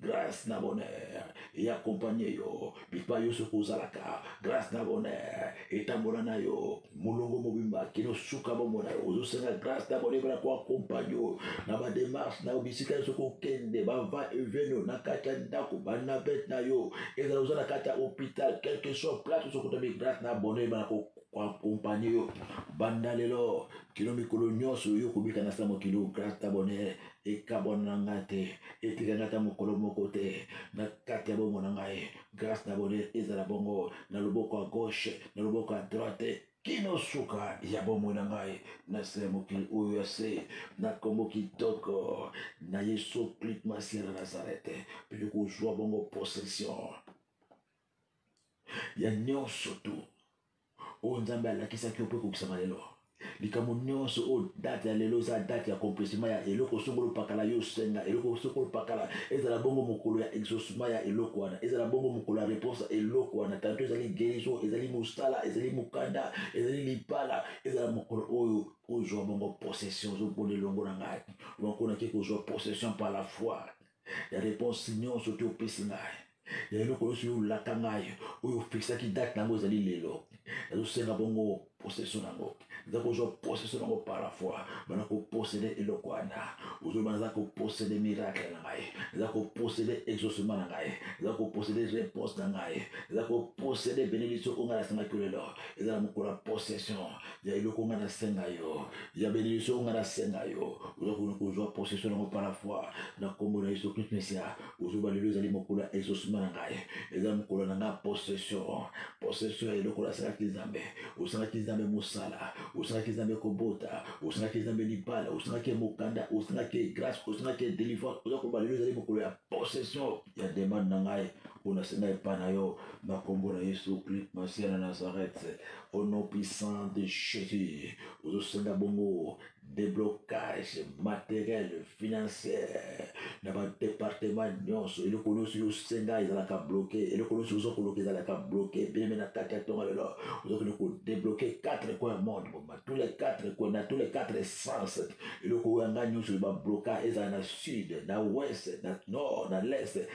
grâce na bonheur eakompagne yo bipai nyonso kozalaka grâce na bonheur etambola na yo molongo mobimba kino suka bombo na yo ozosenga grâce na bolingo na koakompagne oyo na bademarche na yo bisika nyonso kokende bava eveno na kati ya ndako banavete na yo ezala oza na kati ya hôpital quelque soit place ozokutami grâce na bono yeba na koakompagne yo banda lelo kino mikolo nyonso yo kobika na sa mokili oyo grâce na bonere ekabwana na ngai te etika ngai ata mokolo moko te na kati ya bombo na ngai grâce d'abonner ezala bongo na loboko ya gauche na loboko ya droite kino suka ya bomoi na ngai na se ya mokili oyo ya se na nkombo kitoko na yesu klit masiya na nazarete mpe kozwa bongo possession ya nyonso tu oyo nzambe alakisaki yo mpo ekokisama lelo likambo nyonso oyo date ya lelo eza date ya accomplissement ya eloko songolo pakala yo osenga eloko songolo pakala ezala bongo mokolo ya exaucement ya eloko wana ezala bongo mokolo ya réponse ya eloko wana tanto ezali guérison ezali mosala ezali mokanda ezali libala ezala mokolo oyo ozwa bongo possession ozobona elongo na ngai wakonaki kozwa possession par la foi ya reponse nyonso te opesi ngai ya eloko nyonso yo olaka ngai oyo ofixaki date na yango ezali lelo nazosenga bongo possession na yango naza kozwa possession na yango par la foi bana koposede eloko wana ozoloba naza koposede miracle na ngai naza koposede exaucement na ngai naza koposede réponse na ngai naza koposede benediction oyo ngai nasengaki lelo ezala mokolo ya possession ya eloko nga nasenga yo ya benediction nga nasenga yo oza koni kozwa possession yango par la foi na nkombo na yesu kristo mesia ozoba lelo ezali mokolo ya exaucement na ngai eza mokolo na ngai possession possession ya eloko nasalaki nzambe osalaki nzambe mosala osalaki nzambe kobota osalaki nzambe libala osalaki mokanda osalaki grâce osalaki délivrance oza koloba lelo ezali mokolo ya possession ya demande na ngai oyo nasenga epai na yo na nkombo na yesu kristo mesia na nazareth au nom puissant de Jésus ozosenga bongo déblocage matériel financier na badepartement nyonso eloko nyonso yosenga ezalaka bloke eloko nyonso oza koloka ezalaka bloke beleme na kati ya ntongo lelo ozokende kodebloke 4 coin ya monde mobima tous les 4 coin na tous les 4 sens eloko oyo yanga nyonso babloka ezala na sud na ouest na nord na l'est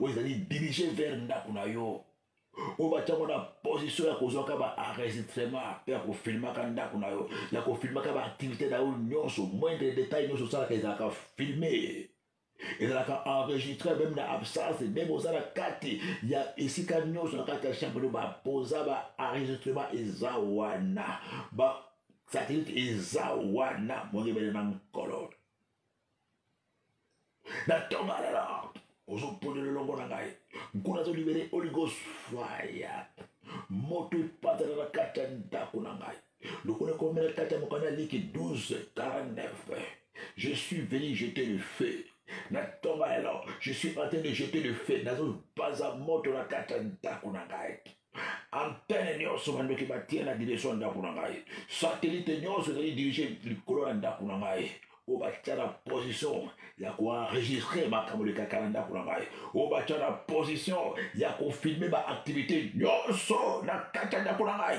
oyo ezali dirige vers ndako na yo oyo batiango na position ya kozwaka baenregistrement mpe ya kofilmaka ndako na yo ya kofilmaka baaktivité na yo nyonso moindre detail nyonso osalaka ezalaka filme ezalaka enregistré meme na absence meme oza na kati ya esika nyonso na kati ya chambre bapoza baenregistrement eza wana ba satellite eza wana mongebele na nkolo na ntonga lelo ozopona lolongo na ngai nkolo azolibere oligosfaya moto epatana na kati ya ndako na ngai lokola ekomela kati ya mokanda ya liki 12 49 je suis venu jeter le feu na ntonga lelo je suis en train de jeter le feu nazobaza moto na kati ya ndako na ngai antene nyonso bandoki batie na direction ya ndako na ngai satelite nyonso ezali dirige likolo ya ndako na ngai oyo batya na position ya koenregistre makambo lekaka na ndako na ngai oyo batya na position ya kofilme baaktivité nyonso na kati ya ndako na ngai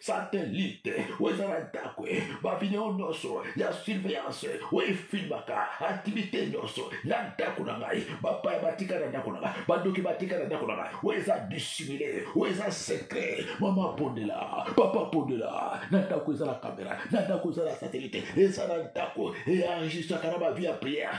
satelite oyo eza na ndako e bavideo nyonso ya surveillance oyo efilmaka activité nyonso ya ndako na ngai bapaya batika na ndako na ngai badoki batika na ndako na ngai oyo eza dissimile oyo eza secret mama pondela papa pondela na ndako eza na kamera na ndako eza na satelite eza na ndako eenregistraka na bavi ya prière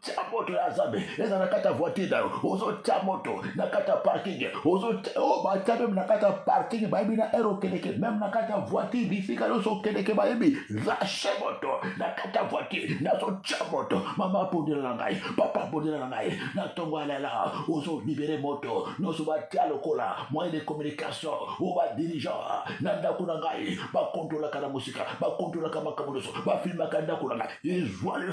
tya moto ya zambe eza na kati ya voiture na yo ozotya moto na kati ya parking oh, batya meme na kati ya parking bayebi na ere okeleke meme na kati ya voiture bisika nyonso okeleke bayebi zashe moto na kati ya voiture nazotya moto mama abondela na ngai papa abondela na ngai na ntongo ya lela ozolibere moto nyonso batya lokola moyen de communication o badirigeant na ndako na ngai bakontrolaka na mosika bakontrolaka makambo nyonso bafilmaka ndako na ngai ezwali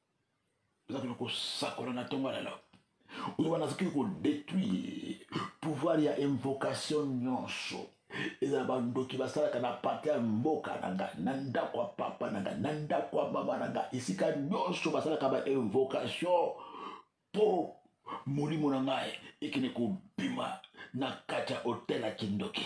ozakende kosakola na ntongo lelo oyo wana azaki kodetruire pouvoir ya invocation nyonso ezala bandoki basalaka na pate ya mboka na ngai na ndako ya papa na ngai na ndako ya mama na ngai esika nyonso basalaka ba invocation mpo molimo na ngai ekende kobima na kati ya hotel ya kindoki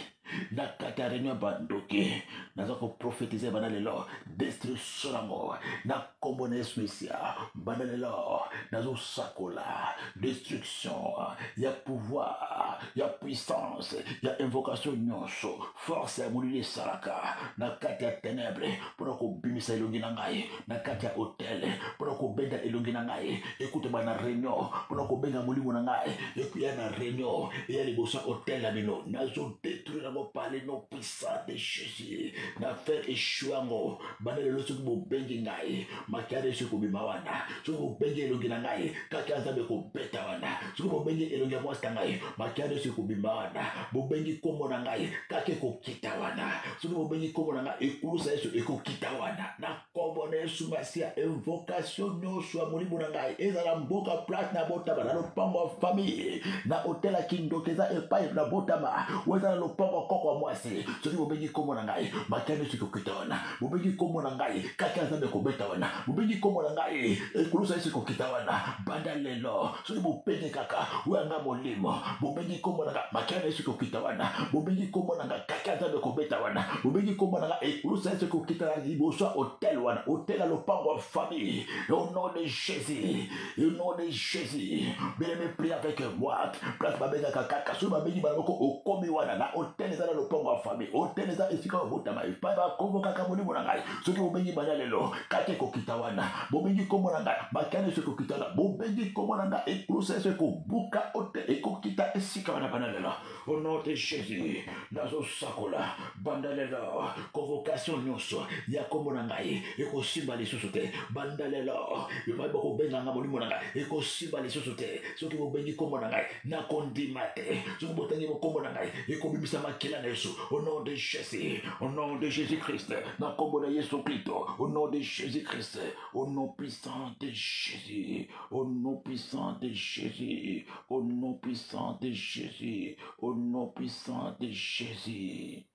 na kati ya reunion ya bandoki naza koprofetize banda lelo destruction yango na nkombo na yesu mesia banda lelo nazosakola destruction ya pouvoir ya puissance ya invocation nyonso force ya molili esalaka na kati ya tenebre mpo na kobimisa elongi na ngai na kati ya hotel mpo na kobenda elongi na ngai ekutama na reunion mpo na kobenga molimo na ngai ekuya na reunion eya liboso ya hotel ya bino nazodetruire yango pale no puissant de jésus na faire echue yango banda lelo soki bobengi ngai makya nde soki kobima wana soki kobenge elongi na ngai kaka ya nzambe kobeta wana soki bobenge elongi ya mwasi na ngai makya nde soki kobima wana bobengi nkombo na ngai kaka ekokita wana soki bobengi nkombo na ngai ekulusa yesu ekokita wana na nkombo na yesu masiya invocation nyonso ya molimo na ngai ezala mboka place na botama na lopango ya famille na hotel ya kindoki eza epai na botama oyo eza na lopango ya koko ya mwasi soki bobengi nkombo na ngai makya nde soki kokita wana bobengi nkombo na ngai kati ya nzambe ekobeta wana bobengi nkombo na ngai ekulusa yesu ekokita wana banda lelo soki bobengi kaka oya nga molimo bobengi nkombo na ngai makia na yesu ekokita wana bobengi nkombo na ngai kati ya nzambe ekobeta wana bobengi nkombo na ngai ekulusa yesu ekokita na liboso ya hotel wana hotel ya lopango ya famille au nom de jésus le nom de jésus beleme prie avec moi place babengaka kaka soki babengi bana moko okomi wana na hotel eza na lopango ya famille hotel eza esika obotama epai bakovokaka molimo na ngai soki bobengi bana lelo kati ekokita wana bobengi nkombo na ngai makana eso ekokita wana bobengi nkombo na ngai ekulusa eso ekobuka hotel ekokita esika wana bana lelo au nom de jésus nazosakola banda lelo convocation nyonso ya nkombo na ngai ekosimba lisusu te banda lelo epai bokobenga ngai molimo na ngai ekosimba lisusu te soki bobengi nkombo na ngai nakondima te soki botangi nkombo na ngai ekobimisa makila na yesu au nom de jésus au nom de jésus christ na nkombo na yesu kristo au nom de jésus christ au nom puissant de jésus au nom puissant de jésus Au nom puissant de Jésus. Au nom puissant de Jésus.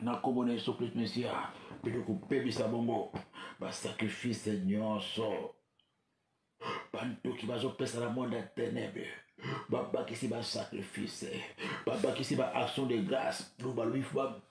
na nkombo na yesu kristo mesia pene kobebisa bongo basakrifise nyonso bandoki bazopesa na monde ya tenebre babakisi basakrifise babakisi baaction de grâce loba lobi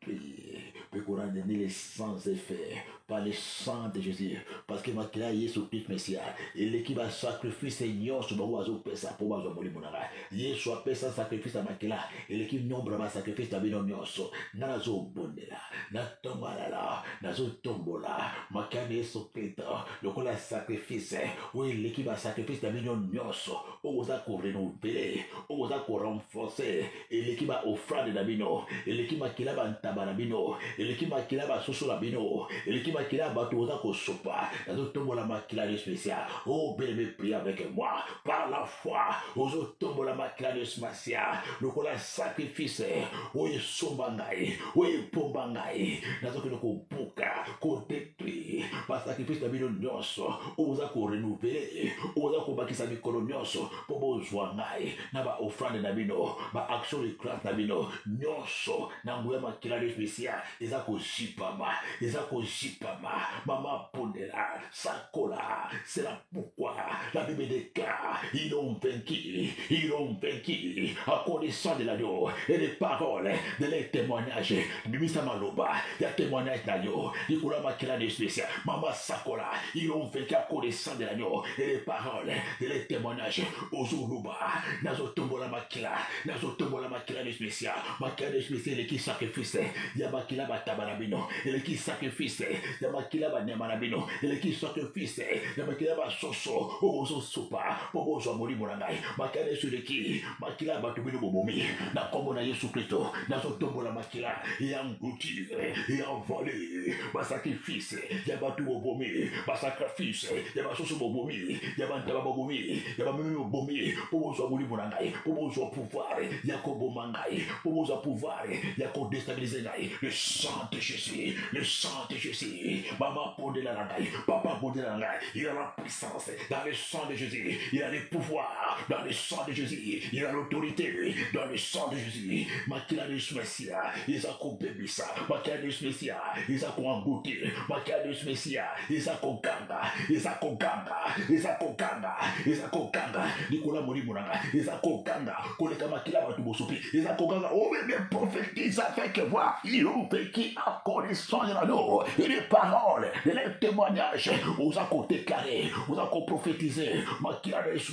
prier, puis qu'on a donné les sans effets par le sang de Jésus. Parce que ma ya Yesu Christ Messia, il est qui va sacrifice nyonso bango azopesa mpo bazwa molimo na ngai. Yesu apesa sacrifice ya makila, eleki nombre ya basacrifice na bino nyonso. Ngai nazobondela, natongo alala, nazotombola makila na Yesu Kristo lokola sacrifice oyo eleki basacrifice na bino nyonso, oyo oza korenouveler, oyo oza korenforcer eleki ba ofrande na bino eleki makila bantaba na bino eleki makila basusu na bino eleki makila ya bato oza kosopa nazotombola makila de specia o oh, beleme prie avec moi par la foi ozotombola makila de smacia lokola sacrifice oyo esomba ngai oyo epomba ngai nazokende kobuka kodetruire basacrifice na bino nyonso oyo oza korenouvele oyo oza kobakisa mikolo nyonso mpo bozwa ngai na baofrande na bino baaction recurrente na bino nyonso na nguya makila lepesia eza kozipama eza kozipama mama pondela sakola sela pourkoi la bible déclare ils ont vaincu ils ont vaincu à connaissant de l'agneau et les paroles de les témoignages bimisa maloba ya témoignage na yo likolo ya makila lepesia mama sakola ils ont vaincu à connaissant de l'agneau et les paroles le témoignage ozoloba nazotombola makila nazotombola makila de spécial makila de spécial eleki sacrifice ya makila bataba na bino eleki sacrifice ya makila banyama na bino eleki sacrifice ya makila basoso oyo bozosupa mpo bozwa molimo na ngai makila yesu eleki makila ya bato bino bobomi na nkombo na yesu kristo nazotombola makila ya ngutire ya vole basacrifice ya bato bobomi basacrifice ya basusu bobomi ya bantaba bobomi ya bamemi bobomi mpo bozwa molimo na ngai mpo bozwa pouvoir ya koboma ngai mpo bozwa pouvoir ya kodestabilize ngai le sang de jésus le sang de jésus mama bondela na ngai papa bondela na ngai il a la puissance dans le sang de jésus il a le pouvoir dans le sang de jésus il a l'autorité dans le sang de jésus makila de yesu Mesia eza kobebisa makadis Mesia eza koangote makadis Mesia eza koganga eza koganga eza koganga eza koganga likolo ya molimo na ngai eza koganga koleka makila bato bosopi eza koganga obebe oh, profetiza feke voir iuveki akolisonge na yo les paroles les témoignages oza kodeklare oza koprofetize makila na yesu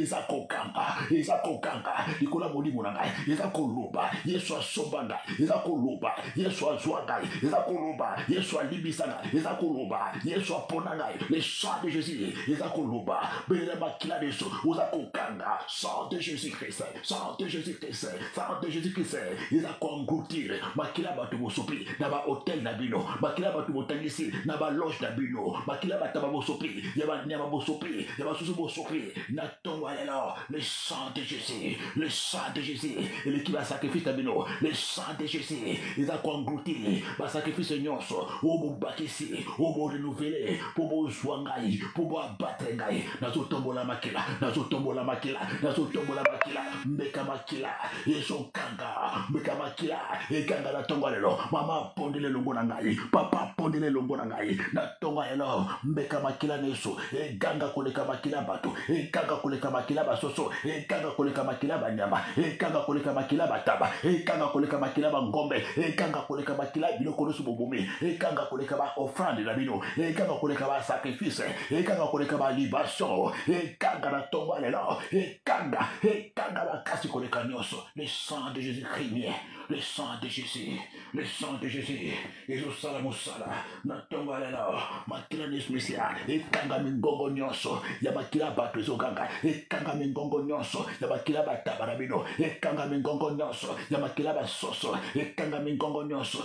eza kokanga eza kokanga likolo ya molimo na ngai eza koloba yesu asomba ngai eza koloba yesu azwa ngai eza koloba yesu alimbisa ngai eza koloba yesu apona ngai le sang de jésus eza koloba belela makila na yesu oza kokanga sang de jésus christ Sang de Jésus-Christ, sang de Jésus-Christ, il a congroutir, makila bato bosopi na ba hôtel na bino, makila bato botangisi na ba loge na bino, makila bato ba bosopi, ya ba nyama bosopi, ya ba susu bosopi, na tongo lelo, le sang de Jésus, le sang de Jésus, il qui va sacrifice na bino, le sang de Jésus, il a congroutir, ba sacrifice nyonso, o bobakisi, o bo renouveler, po bozwa ngai, po bo abattre ngai, nazotombola makila nazotombola makila nazotombola makila mbeka makila ezokanga mbeka makila ekanga na tongo lelo mama apondeli elongo na ngai papa apondeli elongo na ngai na tongo lelo mbeka makila na yesu eganga koleka makila ya bato ekanga koleka makila basoso ekanga koleka makila banyama ekanga koleka makila bataba ekanga koleka makila bangombe ekanga koleka makila biloko nyonso bobomi ekanga koleka baofrande na bino ekanga koleka basakrifise ekanga koleka balibaso ekanga na ntongo lelo ekanga ekanga makasi koleka nyonso le sang de jésus crinier le sang de jésus le sang de jésus ezosala mosala na ntongo lelo makila nyonso misia ekanga mingongo nyonso ya makila bato ezoganga ekanga mingongo nyonso ya makila bataba na bino ekanga mingongo nyonso ya makila basoso ekanga mingongo nyonso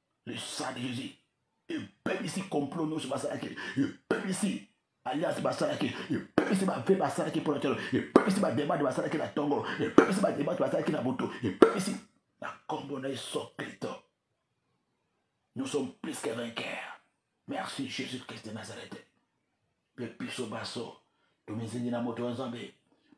le sang de jésus ebebisi complot nyonso basalaki ebebisi alliance basalaki epemisi bave basalaki mpo na telo epemisi bademande basalaki na ntongo epemisi bademande basalaki na moto epemisi na nkombo na yesu kristo nous sommes plus que vainqueurs merci jésus christ de nazareth mpe biso banso tomizingi na moto ya nzambe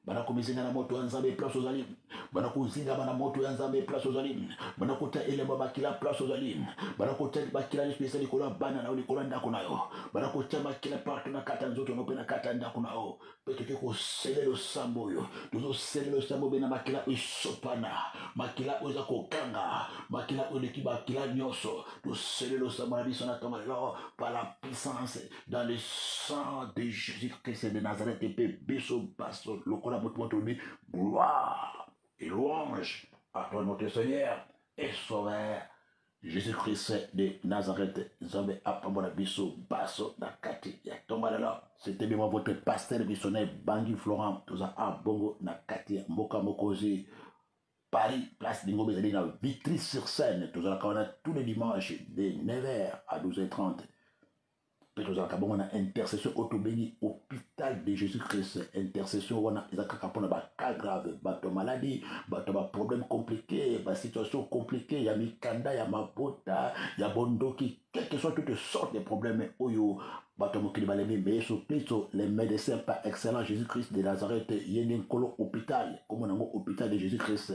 bana komizinga na moto ya nzambe place ozali bana kozingama na moto ya nzambe place ozali bana kota elemba makila place ozali bana kota makila nyonso eza likolo ya bana na yo likolo ya ndako na yo bana kotya makila partout na kati ya nzoto no mpe na kati ya ndako na yo mpe toke kosele losambo oyo tozosele losambo mpe na makila esopana makila oyo eza kokanga makila oyo eleki makila nyonso tosele losambo na biso na ntongo lelo par la puissance dans le sang de Jésus-Christ de Nazareth mpe biso baso lokola moto motoni gloire et louange à toi notre Seigneur et Sauveur Jésus-Christ de Nazareth Nzambe apambola biso baso na kati ya tonga lelo c'était bien votre pasteur missionnaire Bangi Florent toza abongo na kati ya mboka mokozi Paris, place de Ngombe ezali na Vitry sur Seine. Tozalaka wana tous les dimanches de 9h à 12h30. Mpe tozalaka bongo na intercession oyo tobengi hôpital de Jésus-Christ. Intercession wana eza kaka mpona ba cas grave, bato ya maladi, bato ya ba problème compliqué, ba situation compliqué ya mikanda, ya mabota, ya bondoki. quel que soit toutes les sortes de problèmes oyo bato ya mokili balembi me yesu kristo le médecin par excellent jésus christ de nazareth ye nde nkolo hôpital komona yango hôpital de jésus christ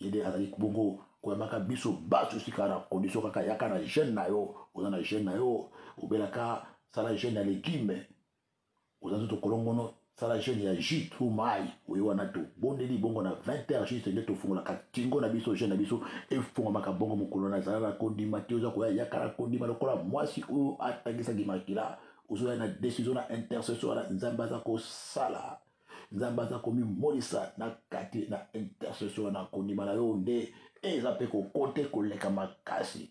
ye nde azali bongo koyambaka biso bato sika na condition kaka yaka na jeune na yo oza na jeune na yo obelaka sala jeune ya legime oza nzoto kolongono sala jeune ya jus to mai oye wana tobondeli bongo na 20 heures juste nde tofungolaka kingo na biso jeune na biso efungwamaka bongo mokolo na zala na kondima te oza koya yaka na kondima lokola mwasi oyo atangisaki makila ozoya na decision na intercession wana nzambe aza kosala nzambe aza komimonisa na kati na intercession wana kondima na yo nde eza mpe kokote koleka makasi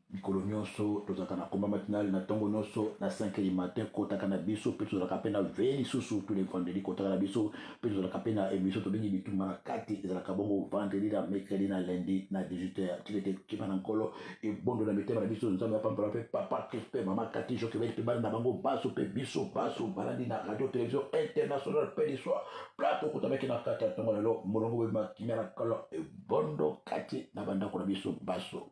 Mikolo nionso tozalaka na combat matinal na tongo nionso na 5 heures du matin kotaka na biso pe tozalaka pe na veille lisusu tous les vendredis kotaka na biso pe tozalaka pe na emission tobengi bitumba na kati ezalaka bongo vendredi na mercredi na lundi na 18 heures tilete kima na nkolo ebondo na mitema na biso nzambe apambola pe papa Christ pe mama Cathy Joquebed pe bana na bango baso pe biso baso balandi na radio television internationale pe liswa plato kotamaki na kati ya tongo lelo molongo bobima kimia na kolo ebondo kati na bandako na biso baso